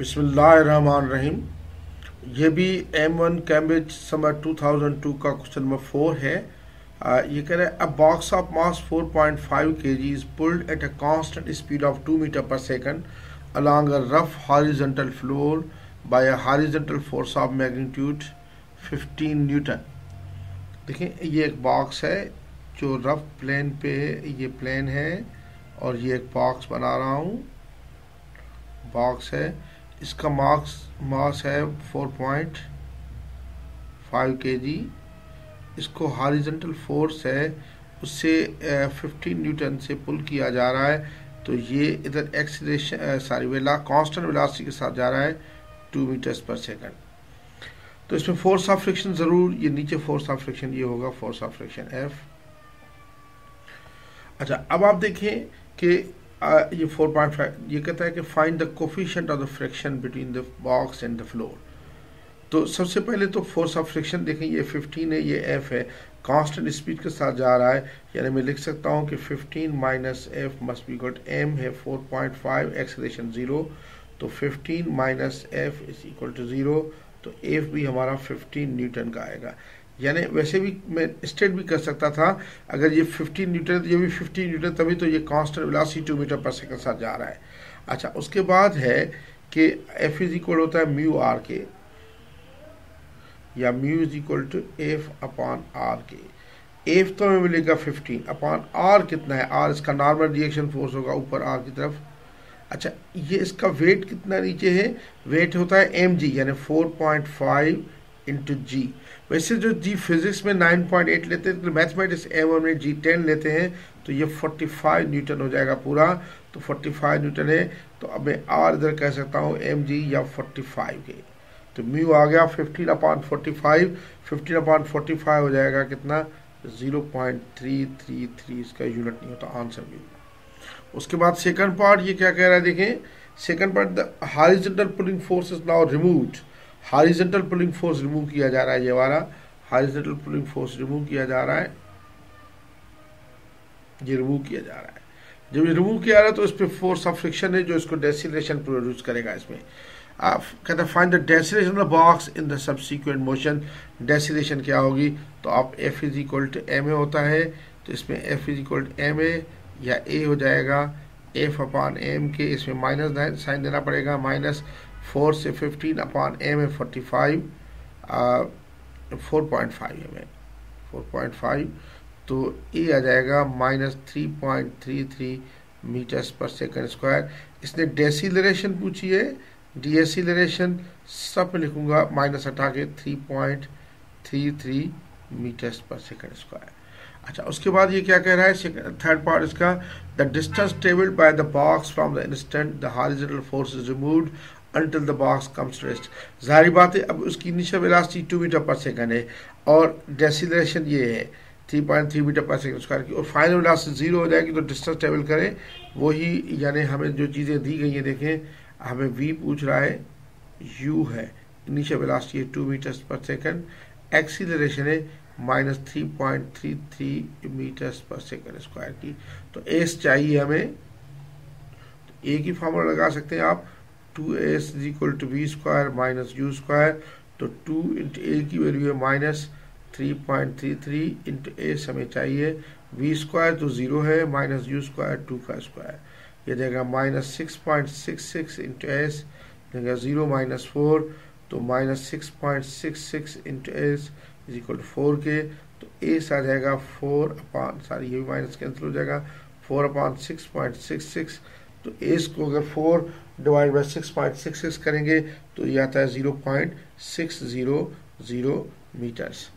بسم اللہ الرحمن الرحیم۔ یہ بھی ایم ون کیمبرج سمر 2002 کا کوشچن نمبر فور ہے۔ یہ کہہ رہے ہیں a box of mass 4.5 kg is pulled at a constant speed of 2 meter per second along a rough horizontal floor by a horizontal force of magnitude 15 newton دیکھیں، یہ ایک box ہے جو رف پلین پہ یہ پلین ہے اور یہ ایک باکس بنا رہا ہوں۔ باکس ہے۔ اس کا مارکس ماس ہے فور پوائنٹ فائیو کے جی۔ اس کو ہاریزنٹل فورس ہے، اس سے ففٹین نیوٹن سے پل کیا جا رہا ہے۔ تو یہ ادھر ایکسیلیشن ساری ویلا کانسٹنٹ ولاسٹی کے ساتھ جا رہا ہے ٹو میٹرز پر سیکنڈ تو اس میں فورس آف فرکشن ضرور، یہ نیچے فورس آف فرکشن یہ ہوگا فورس آف فرکشن ایف اچھا اب آپ دیکھیں کہ یہ فور پوائنٹ فائیو یہ کہتا ہے کہ find the coefficient of the friction between the box and the floor تو سب سے پہلے تو فورس آف فریکشن دیکھیں، یہ ففٹین ہے، یہ ایف ہے۔ کانسٹنٹ اسپیڈ کے ساتھ جا رہا ہے۔ یعنی میں لکھ سکتا ہوں کہ fifteen minus F must be got M ہے four point five acceleration zero تو fifteen minus F is equal to zero تو ایف بھی ہمارا ففٹین نیوٹن کا آئے گا۔ یعنی ویسے بھی میں اسٹیٹ بھی کر سکتا تھا، اگر یہ ففٹین نیوٹن یہ بھی ففٹین نیوٹن تبھی تو یہ constant velocity two metre per second ساتھ جا رہا ہے۔ اچھا اس کے بعد ہے کہ ایف از اکول ہوتا ہے میو آر کے یا mu is equal to F upon R کے ایف تو ہمیں ملے گا ففٹین اپان آر کتنا ہے؟ آر اس کا نارمل ریئیکشن فورس ہوگا اوپر آر کی طرف۔ اچھا یہ اس کا ویٹ کتنا نیچے ہے؟ ویٹ ہوتا ہے ایم جی یعنی four point five into G ویسے جو جی فزکس میں نائن پوائنٹ ایٹ لیتے ہیں میتھمیٹکس ایم ون میں جی ٹین لیتے ہیں، تو یہ فورٹی فائیو نیوٹن ہو جائے گا پورا۔ تو فورٹی فائیو نیوٹن ہے، تو اب میں آر ادھر کہہ سکتا ہوں ایم جی یا فورٹی فائیو کے۔ تو میو آ گیا fifteen upon forty five fifteen upon forty five ہو جائے گا کتنا؟ Zero point three three three اس کا یونٹ نہیں ہوتا آنسر بھی۔ اس کے بعد سیکنڈ پارٹ یہ کیا کہہ رہا ہے، دیکھیں۔ Second part the horizontal pulling force is now removed horizontal pulling force remove کیا جا رہا ہے یہ والا ہاریزنٹل پولنگ فورس ریموو کیا جا رہا ہے، یہ ریموو کیا جا رہا ہے۔ جب یہ ریموو کیا رہا ہے تو اس پہ فورس آف فرکشن ہے جو اس کو ڈیسیلیشن پروڈیوس کرے گا اس میں۔ آپ کہتے ہیں find the deceleration of box in the subsequent motion deceleration کیا ہوگی؟ تو آپ F is equal to M A ہوتا ہے۔ تو اس میں F is equal to M A یا اے ہو جائے گا۔ ایف اپان ایم کے اس میں مائنس نائن سائن دینا پڑے گا مائنس فور سے fifteen upon M A forty five four point five M A four point five تو اے آ جائے گا minus three point three three metres per second square اس نے ڈیسیلریشن پوچھی ہے ڈی سب میں لکھوں گا مائنس ہٹا کے three point three three metres per second square اچھا اس کے بعد یہ کیا کہہ رہا ہے؟ تھرڈ پارٹ اس کا the distance travelled by the box from the instant the horizontal force is removed until the box comes rest ظاہری بات ہے، اب اس کی initial velocity two metre per second ہے اور ڈیسیلیشن یہ ہے three point three metre per second square کی۔ اور فائنل ویلاسٹی زیرو ہو جائے گی تو ڈسٹینس ٹریول کریں۔ وہی یعنی ہمیں جو چیزیں دی گئی ہیں دیکھیں، ہمیں وی پوچھ رہا ہے یو ہے۔ انیشل ویلاسٹی ہے two metres per second acceleration ہے۔ Minus three point three three metres per second square کی تو ایس چاہیے ہمیں. ایک ہی فارمولا لگا سکتے ہیں آپ. Two S is equal to V square minus U square تو ٹو انٹو اے کی ویلیو ہے minus three point three three into S ہمیں چاہیے. وی اسکوائر تو زیرو ہے مائنس یو اسکوائر ٹو کا اسکوائر یہ دے گا minus six point six six into S دے گا زیرو مائنس فور تو minus six point six six into S is equal to four کے تو ایس آ جائے گا فور اپان ساری یہ بھی مائنس کینسل ہو جائے گا four upon six point six six تو ایس کو اگر four divide by six point six six کریں گے تو یہ آتا ہے zero point six zero zero metres